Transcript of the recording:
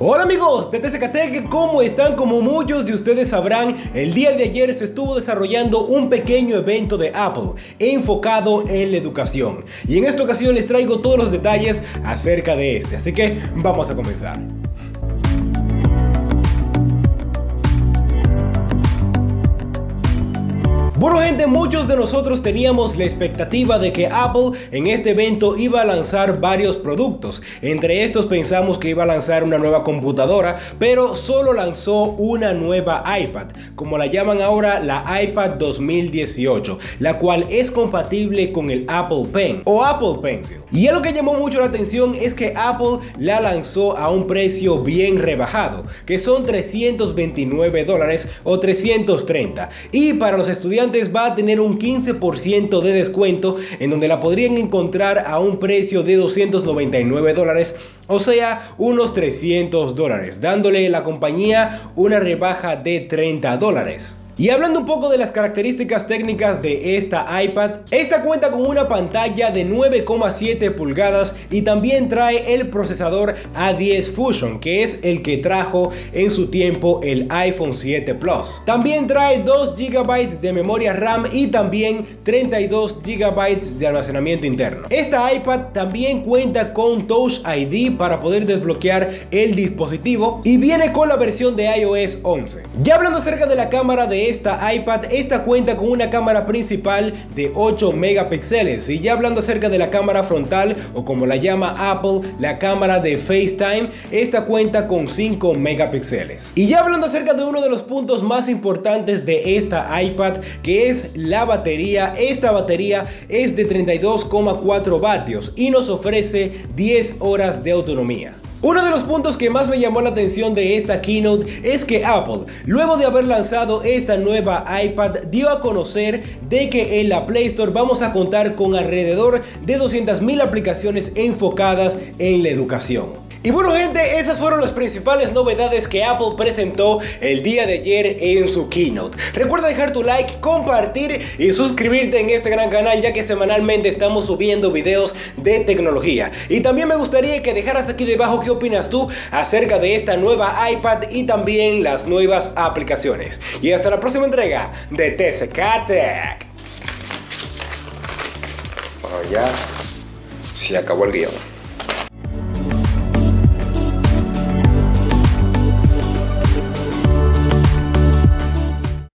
Hola amigos de TCKTEC, ¿cómo están? Como muchos de ustedes sabrán, el día de ayer se estuvo desarrollando un pequeño evento de Apple enfocado en la educación. Y en esta ocasión les traigo todos los detalles acerca de este, así que vamos a comenzar. Bueno gente, muchos de nosotros teníamos la expectativa de que Apple en este evento iba a lanzar varios productos. Entre estos pensamos que iba a lanzar una nueva computadora, pero solo lanzó una nueva iPad, como la llaman ahora la iPad 2018, la cual es compatible con el Apple Pen o Apple Pencil. Y lo que llamó mucho la atención es que Apple la lanzó a un precio bien rebajado, que son 329 dólares o 330. Y para los estudiantes va a tener un 15% de descuento en donde la podrían encontrar a un precio de 299 dólares, o sea, unos 300 dólares, dándole la compañía una rebaja de 30 dólares. Y hablando un poco de las características técnicas de esta iPad, esta cuenta con una pantalla de 9,7 pulgadas y también trae el procesador A10 Fusion, que es el que trajo en su tiempo el iPhone 7 Plus. También trae 2 GB de memoria RAM y también 32 GB de almacenamiento interno. Esta iPad también cuenta con Touch ID para poder desbloquear el dispositivo y viene con la versión de iOS 11. Ya hablando acerca de la cámara de esta iPad, esta cuenta con una cámara principal de 8 megapíxeles y ya hablando acerca de la cámara frontal o como la llama Apple, la cámara de FaceTime, esta cuenta con 5 megapíxeles. Y ya hablando acerca de uno de los puntos más importantes de esta iPad, que es la batería, esta batería es de 32,4 vatios y nos ofrece 10 horas de autonomía. Uno de los puntos que más me llamó la atención de esta keynote es que Apple, luego de haber lanzado esta nueva iPad, dio a conocer de que en la Play Store vamos a contar con alrededor de 200.000 aplicaciones enfocadas en la educación. Y bueno gente, esas fueron las principales novedades que Apple presentó el día de ayer en su keynote. Recuerda dejar tu like, compartir y suscribirte en este gran canal ya que semanalmente estamos subiendo videos de tecnología. Y también me gustaría que dejaras aquí debajo qué opinas tú acerca de esta nueva iPad y también las nuevas aplicaciones. Y hasta la próxima entrega de TCK Tech. Bueno, ya se acabó el guion.